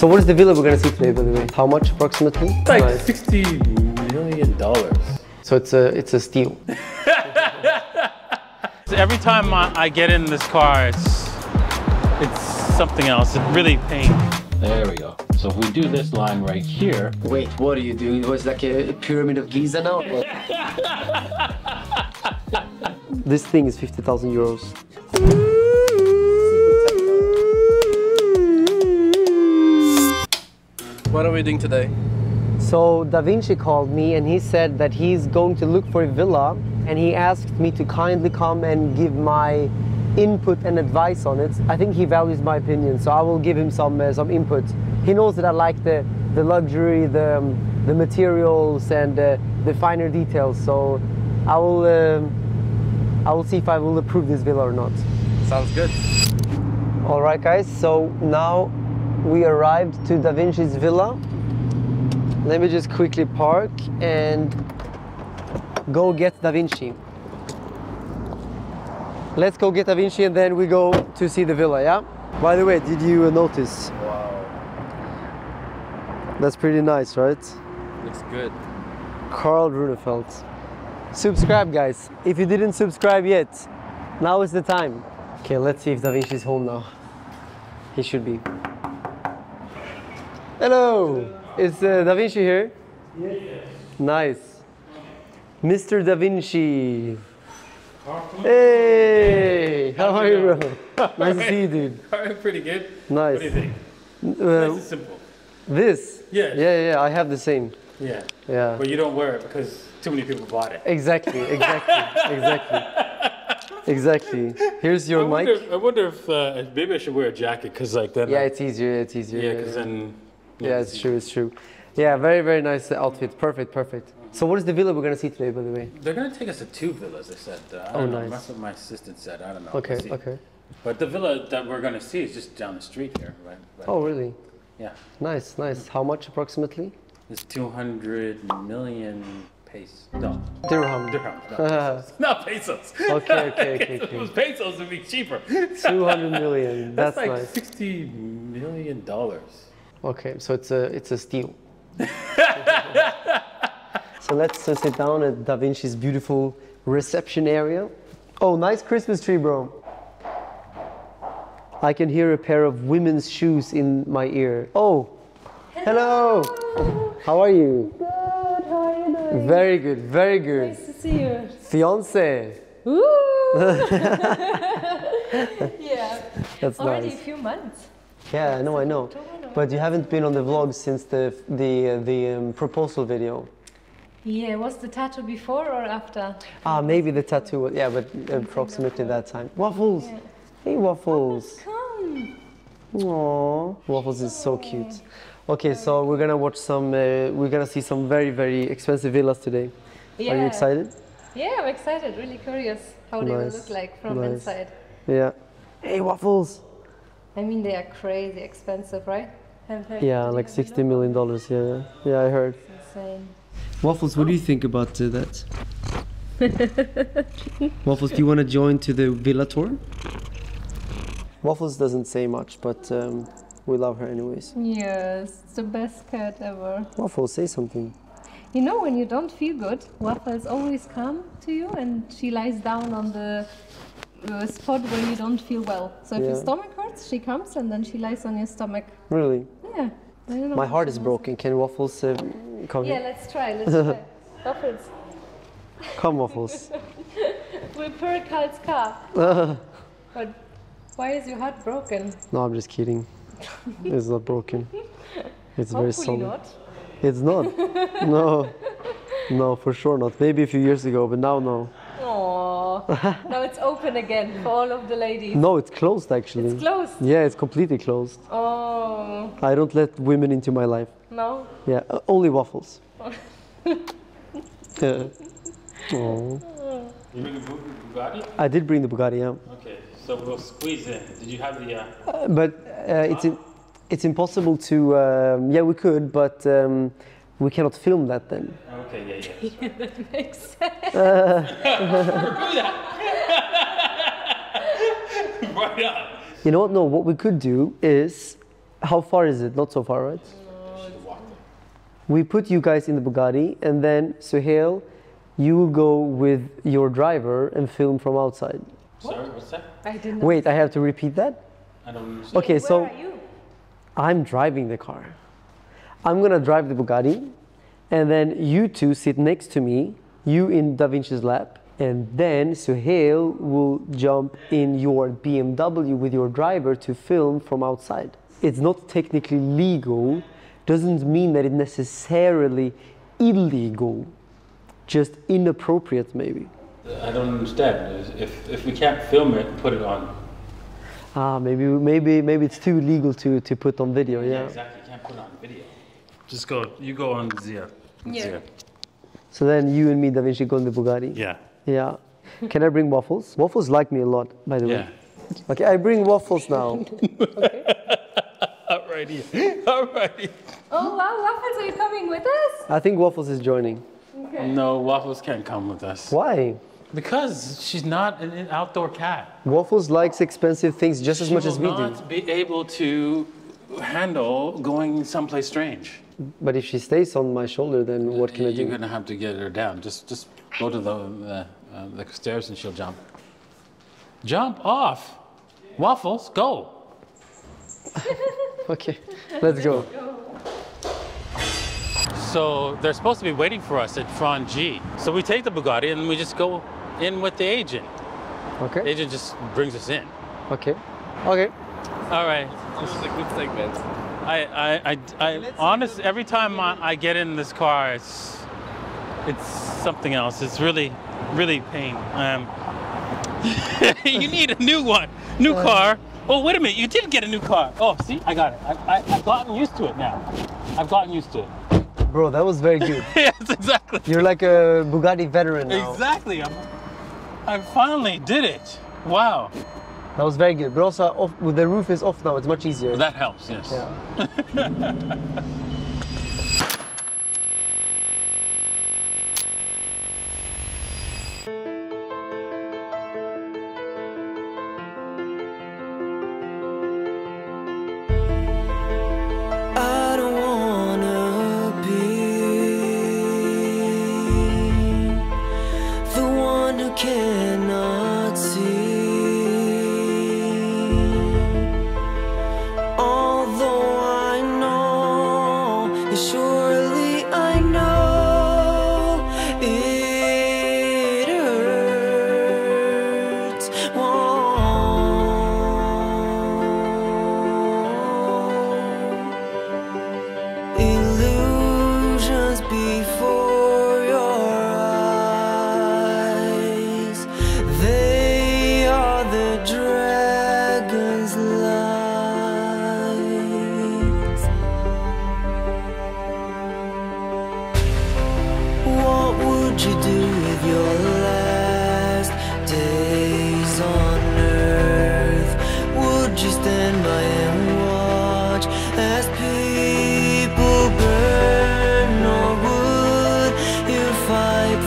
So what is the villa we're gonna see today, by the way? How much approximately? It's like Nice. sixty million dollars. So it's a it's a steal. Every time I, I get in this car, it's it's something else. It really pain. There we go. So if we do this line right here, Wait, what are you doing? It was like a pyramid of Giza now. this thing is fifty thousand euros. What are we doing today? So Da Vinci called me and he said that he's going to look for a villa and he asked me to kindly come and give my input and advice on it. I think he values my opinion, so I will give him some uh, some input. He knows that I like the the luxury, the um, the materials and uh, the finer details. So I will um, I will see if I will approve this villa or not. Sounds good. All right, guys. So now we arrived to Da Vinci's villa. Let me just quickly park and go get Da Vinci. Let's go get Da Vinci and then we go to see the villa, yeah? By the way, did you uh, notice? Wow. That's pretty nice, right? Looks good. Carl Runefelt. Subscribe, guys. If you didn't subscribe yet, now is the time. Okay, let's see if Da Vinci's home now. He should be. Hello! Is uh, Da Vinci here? Yes. Nice. Mr. Da Vinci. Hey! How are you, bro? nice to see you, dude. I'm pretty good. Nice. What do you think? Uh, Nice and simple. this? Yeah. Yeah, yeah, I have the same. Yeah. Yeah. But you don't wear it because too many people bought it. Exactly, exactly, exactly. Exactly. Here's I your wonder, mic. I wonder if uh, maybe I should wear a jacket because like then. Yeah, I- it's easier, it's easier. yeah, because then. Yeah, it's true, it's true. Yeah, very, very nice outfit. Perfect, perfect. So what is the villa we're gonna see today, by the way? They're gonna take us to two villas. They said. Uh, I Oh, don't know. nice. That's what my assistant said. I don't know. Okay, We'll okay. But the villa that we're gonna see is just down the street here, right? right Oh, really? Yeah. Nice, nice. How much approximately? It's 200 million pesos. No, Dirham. dirhams. Not pesos. Not pesos. Okay, okay, okay, If it was pesos, it'd be cheaper. 200 million. That's, That's, like nice. 60 million dollars. Okay, so it's a it's a steal. so let's uh, sit down at Da Vinci's beautiful reception area. Oh, nice Christmas tree, bro. I can hear a pair of women's shoes in my ear. Oh, hello. How are you? Good, how are you doing? Very good, very good. Nice to see you. Fiance. Ooh! yeah. That's Already nice. a few months. Yeah, I know, I know. But you haven't been on the vlog since the the uh, the um, proposal video. Yeah, was the tattoo before or after? Ah, maybe the tattoo. Yeah, but approximately that time. Waffles. Hey, Waffles. Come. Aww. Waffles is so cute. Okay, so we're gonna watch some. Uh, we're gonna see some very very expensive villas today. Yeah. Are you excited? Yeah, I'm excited. Really curious how they will look like from nice. inside. Yeah. Hey, Waffles. I mean, they are crazy expensive, right? Have- have- Yeah, like have a sixty look? million dollars. Yeah, yeah, I heard. Insane. Waffles, what do you think about uh, that? Waffles, do you want to join to the villa tour? Waffles doesn't say much, but um, we love her anyways. Yes, it's the best cat ever. Waffles, say something. You know, when you don't feel good, Waffles always come to you and she lies down on the uh, spot where you don't feel well. So if your stomach hurts, she comes and then she lies on your stomach. Really? Yeah. I don't know My heart is broken. Can Waffles uh, come. Yeah, let's try. Let's try. Waffles. Come, Waffles. We're per Carl's car. but why is your heart broken? no, I'm just kidding. It's not broken. It's very solid. not. It's not. no. No, for sure not. Maybe a few years ago, but now no. Aww. now it's open again for all of the ladies. No, it's closed actually. It's closed. Yeah, it's completely closed. Oh, I don't let women into my life. no. Yeah, uh, only waffles. Yeah. Aw. You bring a Bu- Bugatti? I did bring the Bugatti, yeah. Okay, so we'll squeeze in. Did you have the? Uh, Uh, but uh, it's in, it's impossible to. Um, yeah, we could, but um, we cannot film that then. okay, yeah, yeah. yeah That makes sense. right up. You know what? No, what we could do is How far is it? Not so far, right? We put you guys in the Bugatti, and then Suhail, you will go with your driver and film from outside. Sorry, what's that? I didn't. Wait, I have to repeat that? I don't understand. Okay, so Where are you? I'm driving the car. I'm gonna drive the Bugatti, and then you two sit next to me, you in Da Vinci's lap, and then Suhail will jump in your BMW with your driver to film from outside. It's not technically legal, doesn't mean that it's necessarily illegal, just inappropriate maybe. I don't understand. If, if we can't film it, put it on. Ah, maybe maybe maybe it's too legal to, to put on video, yeah. exactly. You can't put it on video. Just go. You go on Zia. Yeah. Zia. So then you and me, Da Vinci, go in the Bugatti. Yeah. Yeah. Can I bring waffles? Waffles like me a lot, by the Yeah. way. Okay, I bring waffles now. Okay. Alrighty. Alrighty. Oh wow, Waffles, are you coming with us? I think Waffles is joining. Okay. No, Waffles can't come with us. Why? Because she's not an, an outdoor cat. Waffles likes expensive things just as much as we do. not be able to handle going someplace strange. But if she stays on my shoulder, then what can I do? You're gonna have to get her down. Just, just go to the uh, uh, the stairs and she'll jump. Jump off. Waffles, go. Okay, let's go. So they're supposed to be waiting for us at Frond G. So we take the Bugatti and we just go in with the agent. Okay, Agent just brings us in. okay, okay. All right. This is a good segment. I, I, I, I honest, every time I, I get in this car, it's, it's something else. It's really, really pain. Um, you need a new one, new car. Oh, wait a minute, you did get a new car. Oh, see, I got it. I, I, I've gotten used to it now. I've gotten used to it. Bro, that was very good. yes, exactly. You're like a Bugatti veteran now. Exactly. I'm, I finally did it. Wow. That was very good. But also, off, the roof is off now. It's much easier. That helps, yes. Yeah. surely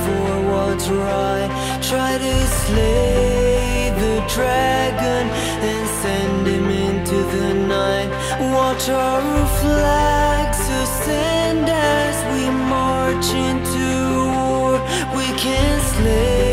for what's right? Try to slay the dragon and send him into the night. Watch our flags ascend as we march into war. We can slay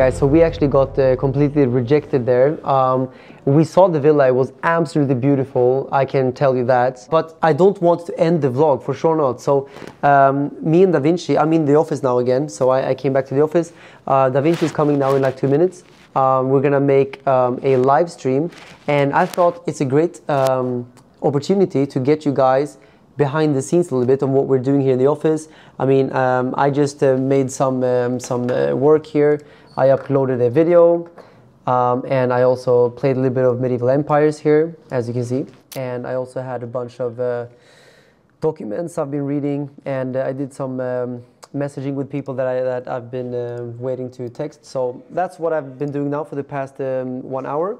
guys, so we actually got uh, completely rejected there. Um, we saw the villa, it was absolutely beautiful, I can tell you that. But I don't want to end the vlog, for sure not. So, um, me and Da Vinci, I'm in the office now again, so I, I came back to the office. Uh, da Vinci is coming now in like two minutes. Um, we're gonna make um, a live stream, and I thought it's a great um, opportunity to get you guys behind the scenes a little bit on what we're doing here in the office. I mean, um, I just uh, made some um, some uh, work here. I uploaded a video, um, and I also played a little bit of medieval empires here, as you can see. And I also had a bunch of uh, documents I've been reading, and uh, I did some um, messaging with people that I that I've been uh, waiting to text. So that's what I've been doing now for the past um, one hour.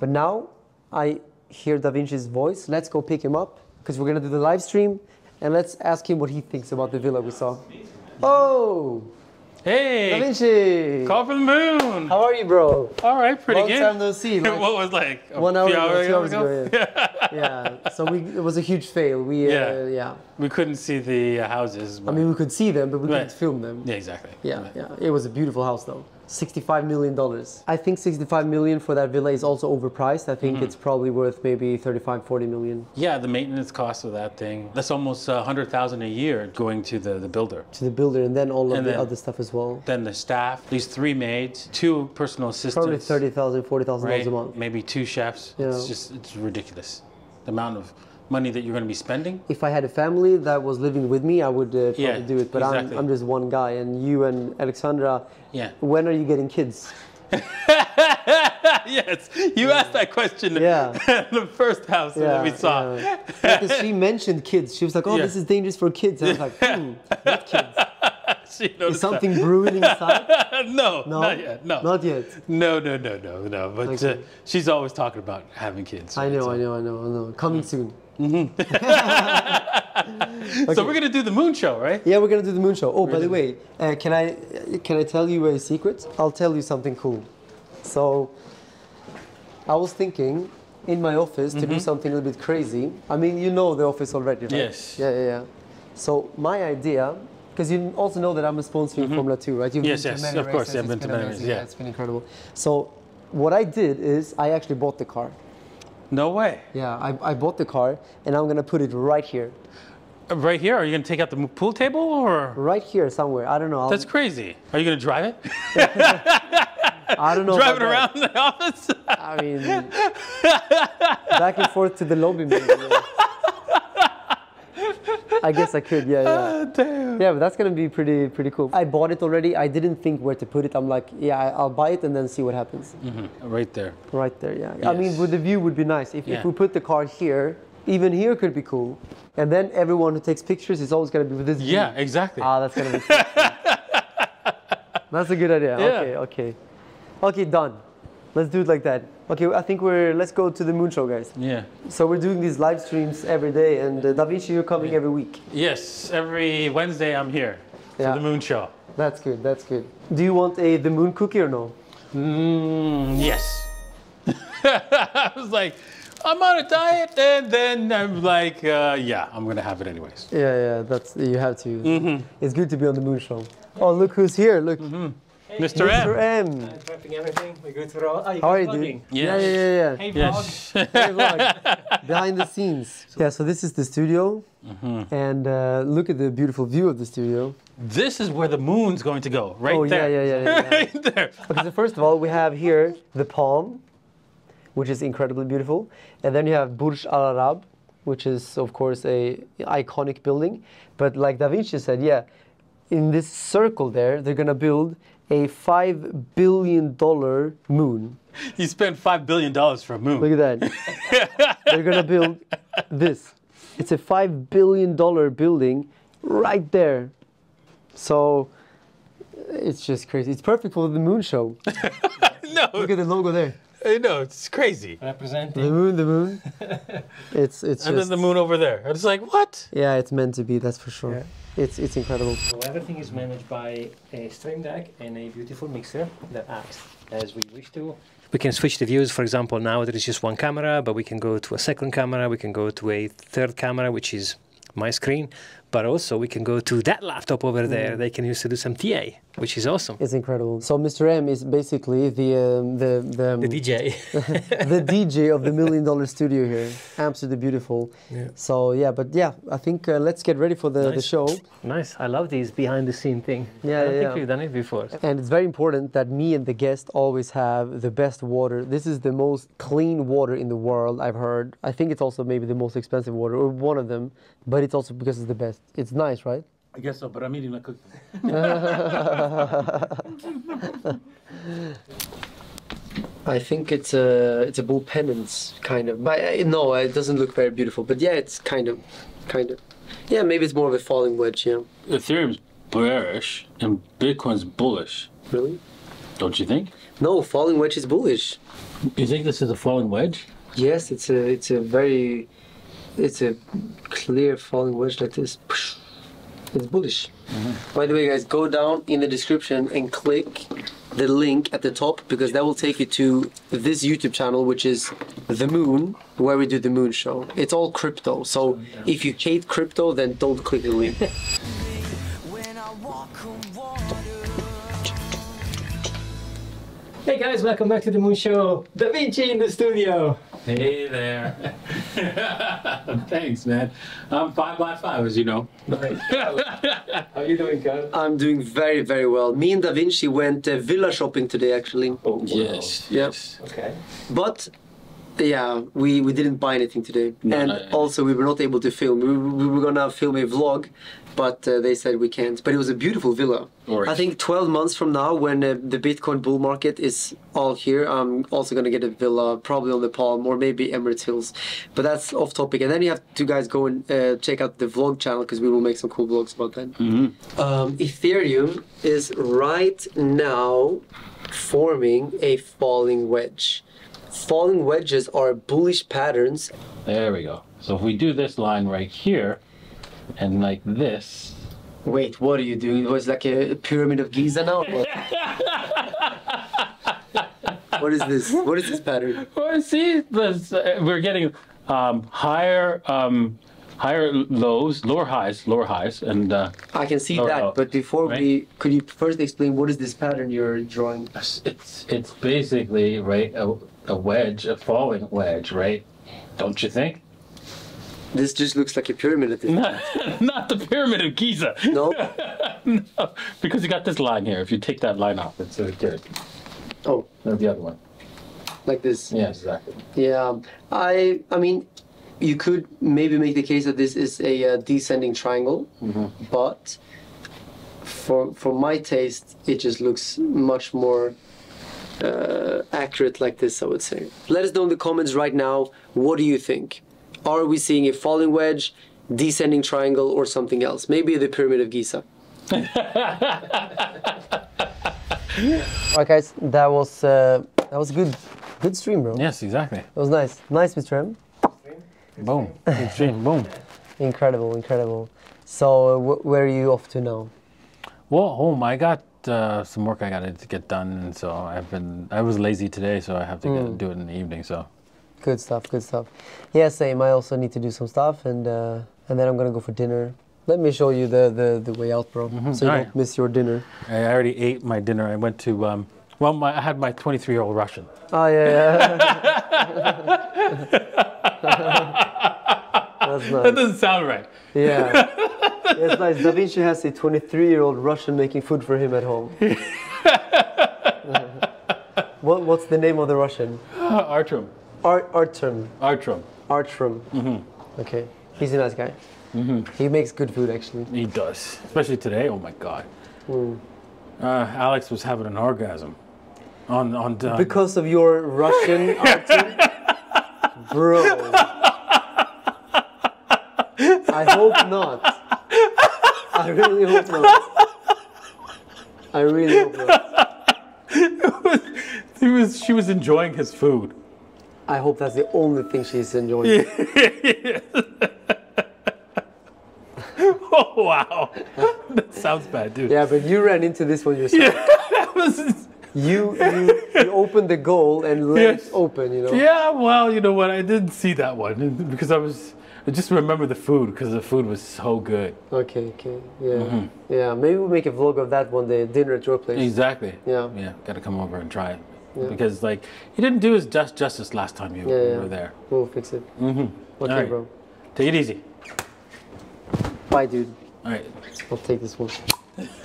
But now I hear Da Vinci's voice. Let's go pick him up because we're gonna do the live stream, and let's ask him what he thinks about the villa we saw. Oh, Da Hey, Vinci! call from the moon. How are you, bro? All right, pretty Long good. time no see. man. what was like One hour ago, two hours ago. Yeah. yeah. So we it was a huge fail. We uh, Yeah. yeah. We couldn't see the uh, houses. I mean, we could see them, but we Right. couldn't film them. yeah, exactly. Yeah, yeah. It was a beautiful house though. $65 million. I think 65 million for that villa is also overpriced. I think mm-hmm. it's probably worth maybe 35, 40 million Yeah, the maintenance cost of that thing, that's almost a hundred thousand a year going to the, the builder. to the builder and then all of And the other stuff as well. Then the staff, these three maids, two personal assistants. Probably 30,000, 40,000 right? dollars a month. Maybe two chefs. Yeah. It's just, it's ridiculous. The amount of money that you're going to be spending. If I had a family that was living with me, I would uh, probably Yeah, do it. But exactly. I'm, I'm just one guy, and you and Alexandra, Yeah. when are you getting kids? yes, you asked that question Yeah. the first house that we saw. yeah. Because she mentioned kids. She was like, "Oh, Yeah. this is dangerous for kids." And I was like, "Hmm, what kids? Is something brewing inside?" no, No, not yet. No, not yet. no, no, no, no, no. But uh, she's always talking about having kids. I know, So- I know, I know, I know. Coming soon. Mm-hmm. So we're gonna do the moon show, right? Yeah, we're gonna do the moon show. Oh, by the way, uh, can I can I tell you a secret? I'll tell you something cool. So, I was thinking in my office to do mm-hmm. something a little bit crazy. I mean, you know the office already, right? Yes. Yeah, yeah, yeah. So my idea, because you also know that I'm a sponsor in Formula Two, right? You've Yes, been to yes, of course, yeah, I've been to many races, yeah. It's been incredible. So, what I did is I actually bought the car. No way. Yeah, I, I bought the car, and I'm gonna put it right here, Uh, Right here? Are you gonna take out the pool table or? right here somewhere. I don't know. I'll- That's crazy. Are you gonna drive it? I don't know. drive it that. around the office? I mean, back and forth to the lobby, maybe. yeah. I guess I could, yeah, yeah. Damn. Yeah, but that's gonna be pretty, pretty cool. I bought it already. I didn't think where to put it. I'm like, yeah, I- I'll buy it and then see what happens. Right there. Right there, yeah. I mean, with the view would be nice. If, Yeah. if we put the car here, even here could be cool. And then everyone who takes pictures is always gonna be with this view. Yeah, exactly. Ah, that's gonna be. sick. that's a good idea. Yeah. Okay, okay, okay, done. Let's do it like that. Okay, I think we're. Let's go to the moon show, guys. yeah. So we're doing these live streams every day, and uh, Da Vinci, you're coming every week. Yes, every Wednesday I'm here for Yeah. the moon show. That's good. That's good. Do you want a the moon cookie or no? Mm, yes. I was like, I'm on a diet, and then I'm like, uh, yeah, I'm gonna have it anyways. Yeah, yeah. That's you have to. Mm-hmm. It's good to be on the moon show. Oh, look who's here! Look, Mr. Mr. M. M. Prepping everything. We're good for all. Oh, you How are you guys doing? vlogging? Yeah, yeah, yeah, yeah. Hey, vlog. Yes. Hey, vlog. Behind the scenes. Yeah. So this is the studio, Mm-hmm. and uh, look at the beautiful view of the studio. this is where the moon's going to go, right oh there. yeah, yeah, yeah, yeah. yeah. right there. Okay, so first of all, we have here the palm, which is incredibly beautiful, and then you have Burj Al Arab, which is of course a iconic building. But like Da Vinci said, yeah, in this circle there, they're gonna build a five billion dollar moon. You spent five billion dollars for a moon. Look at that. they're gonna build this. It's a five billion dollar building right there. So it's just crazy. It's perfect for the moon show. no, Look at the logo there. I know it's crayeasy. The moon, the moon. It's it's And just then the moon over there. It's like what? yeah, it's meant to be. That's for sure. It's it's incredible. So everything is managed by a stream deck and a beautiful mixer that acts as we wish to. We can switch the views. For example, now there is just one camera, but we can go to a second camera. We can go to a third camera, which is my screen. but also we can go to that laptop over Mm. there. They can use to do some TA, which is awesome. It's incredible. So Mr. M is basically the um, the the, um, The DJ. the DJ of the Million Dollar Studio here. Absolutely beautiful. Yeah. So yeah, but yeah, I think uh, let's get ready for the, the show. nice. I love these behind the scene thing. Yeah, I don't yeah, think yeah. we've done it before. And it's very important that me and the guest always have the best water. This is the most clean water in the world, I've heard. I think it's also maybe the most expensive water, or one of them, but it's also because it's the best. It's nice, right? I guess so, but I'm eating a cookie. I think it's a it's a bull pennants kind of, but uh, no, it doesn't look very beautiful. But yeah, it's kind of, kind of, yeah, maybe it's more of a falling wedge. Yeah, Ethereum's bearish and Bitcoin's bullish. really? Don't you think? No, falling wedge is bullish. You think this is a falling wedge? Yes, it's a it's a very it's a clear falling wedge like this. It's bullish. By the way, guys, go down in the description and click the link at the top because that will take you to this YouTube channel, which is The Moon, where we do the Moon Show. It's all crypto, so if you hate crypto, then don't click the link. Hey guys, welcome back to the Moon Show. Da Vinci in the studio. Hey there. Thanks, man. I'm five by five, as you know. How are you doing, Carl? I'm doing very, very well. Me and Da Vinci went uh, villa shopping today, actually. Oh, wow. Yes. Yep. Yes. Okay. But yeah, we, we didn't buy anything today, No, and no, no. also we were not able to film. We, we were gonna film a vlog, but uh, they said we can't. But it was a beautiful villa. Right. I think 12 months from now, when uh, the Bitcoin bull market is all here, I'm also gonna get a villa, probably on the Palm or maybe Emirates Hills. But that's off topic. And then you have to guys go and uh, check out the vlog channel because we will make some cool vlogs about that. Mm-hmm. Um, Ethereum is right now forming a falling wedge. Falling wedges are bullish patterns. There we go. So if we do this line right here, and like this, Wait, what are you doing? It was like a pyramid of Giza now? What? what is this? What is this pattern? well, see, this, uh, we're getting um, higher, um, higher lows, lower highs, lower highs, and uh, I can see that, but before Right. we, could you first explain what is this pattern you're drawing? it's it's basically right a, a wedge, a falling wedge, right? Don't you think? This just looks like a pyramid at this. Not, not the pyramid of Giza. No? no, because you got this line here. If you take that line off, it's uh, good. Oh, No, the other one. like this. Yeah, exactly. Yeah, I I mean, you could maybe make the case that this is a uh, descending triangle, but for for my taste, it just looks much more uh, accurate like this. I would say. Let us know in the comments right now. What do you think? Are we seeing a falling wedge, descending triangle, or something else? Maybe the pyramid of Giza. Alright, guys, that was uh, that was a good good stream, bro. Yes, exactly. That was nice. Nice, Mr. M. Boom. Extreme. Boom. Incredible, incredible. So, uh, wh- where are you off to now? Well, home. I got uh, some work I got to get done, and so I've been. I was lazy today, so I have to get, do it in the evening. So Good stuff, good stuff. Yeah, same. I also need to do some stuff, and uh, and then I'm gonna go for dinner. Let me show you the the, the way out, bro, so you Alright. don't miss your dinner. I already ate my dinner. I went to. Um, well, my, I had my 23 year old Russian. Oh yeah, yeah. That's That doesn't sound right. Yeah, it's nice. Da Vinci has a 23-year-old Russian making food for him at home. what what's the name of the Russian? Artrum. Art Artem. Artrum. Artrum. Okay, he's a nice guy. He makes good food actually. He does, especially today. Oh my God. Uh, Alex was having an orgasm. On on. Uh, Because of your Russian Artem, bro. I hope not. I really hope not. I really hope not. he was. She was enjoying his food. I hope that's the only thing she's enjoying. Oh wow. that sounds bad, dude. Yeah, but you ran into this one yourself. That was- You, you you opened the goal and let Yes. it open. You know. yeah. Well, you know what? I didn't see that one because I was just remember the food because the food was so good. Okay, okay, yeah, yeah. Maybe we'll make a vlog of that one day. Dinner at your place. Exactly. Yeah. Yeah. Got to come over and try it because like you didn't do us just justice last time you Yeah, yeah. were there. We'll fix it. Mm-hmm. Okay, Alright. bro. Take it easy. Bye, dude. All right. I'll take this one.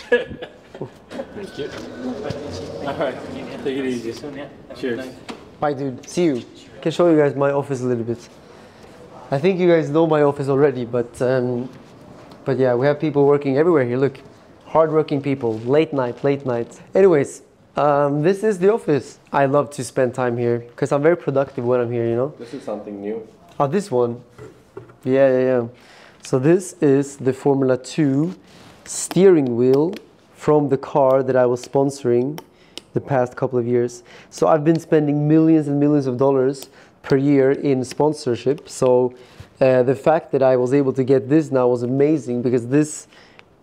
Thank you. All right. Take it easy. Cheers. Bye, dude. See you. I can show you guys my office a little bit. I think you guys know my office already, but um, but yeah, we have people working everywhere here. Look, hardworking people. Late night, late night. Anyways, um, this is the office. I love to spend time here because I'm very productive when I'm here. You know. This is something new. Oh, this one. Yeah, yeah, yeah. So this is the Formula 2 steering wheel from the car that I was sponsoring the past couple of years. So I've been spending millions and millions of dollars per year in sponsorship. So uh, the fact that I was able to get this now was amazing because this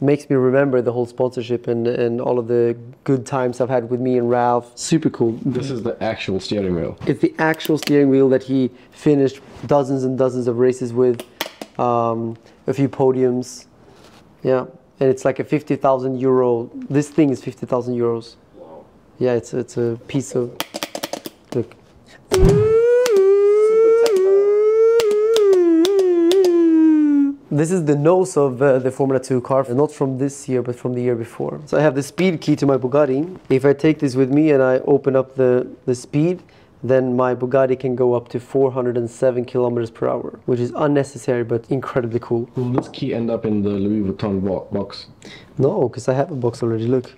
makes me remember the whole sponsorship and, and all of the good times I've had with me and Ralph. Super cool. This is the actual steering wheel. It's the actual steering wheel that he finished dozens and dozens of races with, um, a few podiums. Yeah, and it's like a 50,000 euro. This thing is 50,000 euros. Wow. Yeah, it's it's a piece of. Look. This is the nose of uh, the Formula 2 car, not from this year, but from the year before. So I have the speed key to my Bugatti. If I take this with me and I open up the, the speed, then my Bugatti can go up to 407 kilometers per hour, which is unnecessary but incredibly cool. Will this key end up in the Louis Vuitton box? No, because I have a box already. Look.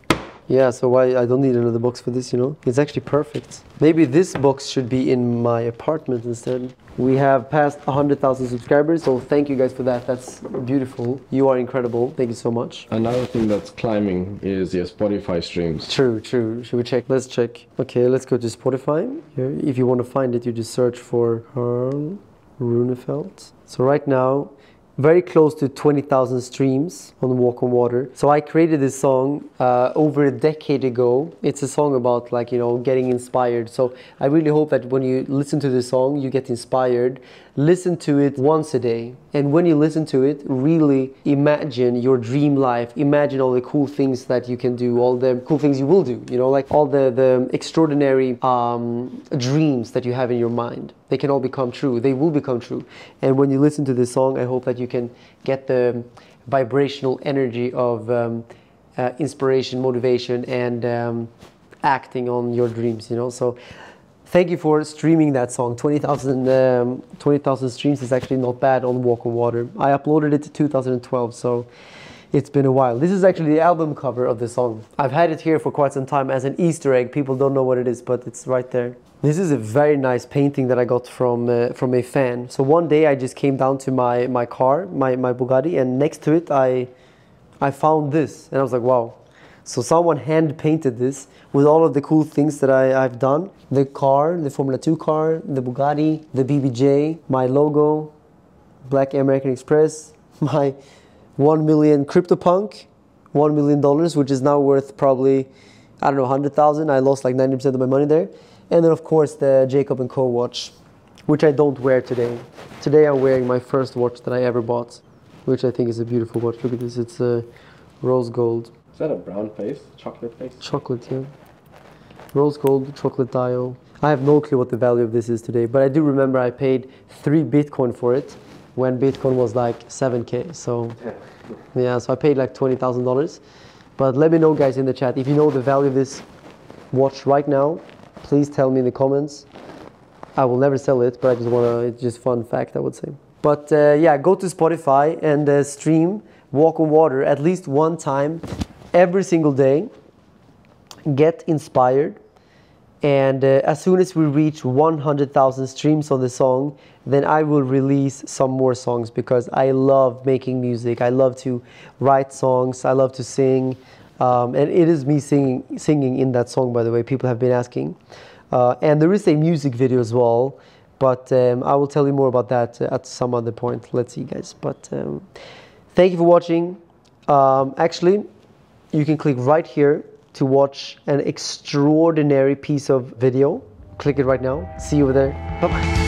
Yeah, so why I don't need another box for this, you know? It's actually perfect. Maybe this box should be in my apartment instead. We have passed 100,000 subscribers, so thank you guys for that. That's beautiful. You are incredible. Thank you so much. Another thing that's climbing is your Spotify streams. True, true. Should we check? Let's check. Okay, let's go to Spotify. Here, if you want to find it, you just search for Carl Runefelt. So right now, very close to 20,000 streams on Walk on Water. So I created this song uh, over a decade ago. It's a song about like you know getting inspired. So I really hope that when you listen to this song, you get inspired. Listen to it once a day, and when you listen to it, really imagine your dream life. Imagine all the cool things that you can do, all the cool things you will do. You know, like all the the extraordinary um, dreams that you have in your mind. They can all become true. They will become true. And when you listen to this song, I hope that you can get the vibrational energy of um, uh, inspiration, motivation, and um, acting on your dreams. You know, so thank you for streaming that song. 20,000 um, 20,000 streams is actually not bad on Walk on Water. I uploaded it to 2012, so it's been a while. This is actually the album cover of the song. I've had it here for quite some time as an Easter egg. People don't know what it is, but it's right there. This is a very nice painting that I got from uh, from a fan. So one day I just came down to my my car, my my Bugatti, and next to it I I found this, and I was like, wow. So someone hand painted this with all of the cool things that I, I've done. The car, the Formula 2 car, the Bugatti, the BBJ, my logo, Black American Express, my 1 million CryptoPunk, $1 million, which is now worth probably, I don't know, 100,000. I lost like 90% of my money there. And then of course the Jacob and Co watch, which I don't wear today. Today I'm wearing my first watch that I ever bought, which I think is a beautiful watch. Look at this, it's a rose gold. Is that a brown face? Chocolate face? Chocolate, yeah. Rose gold, chocolate dial. I have no clue what the value of this is today, but I do remember I paid three Bitcoin for it when Bitcoin was like 7K. So, yeah, so I paid like $20,000. But let me know, guys, in the chat if you know the value of this watch right now. Please tell me in the comments. I will never sell it, but I just want to, it's just fun fact, I would say. But uh, yeah, go to Spotify and uh, stream Walk on Water at least one time every single day. Get inspired. And uh, as soon as we reach 100,000 streams on the song, then I will release some more songs because I love making music. I love to write songs. I love to sing. Um, and it is me singing, singing in that song, by the way. People have been asking. Uh, and there is a music video as well, but um, I will tell you more about that uh, at some other point. Let's see, guys. But um, thank you for watching. Um, actually, you can click right here to watch an extraordinary piece of video. Click it right now. See you over there. Bye bye.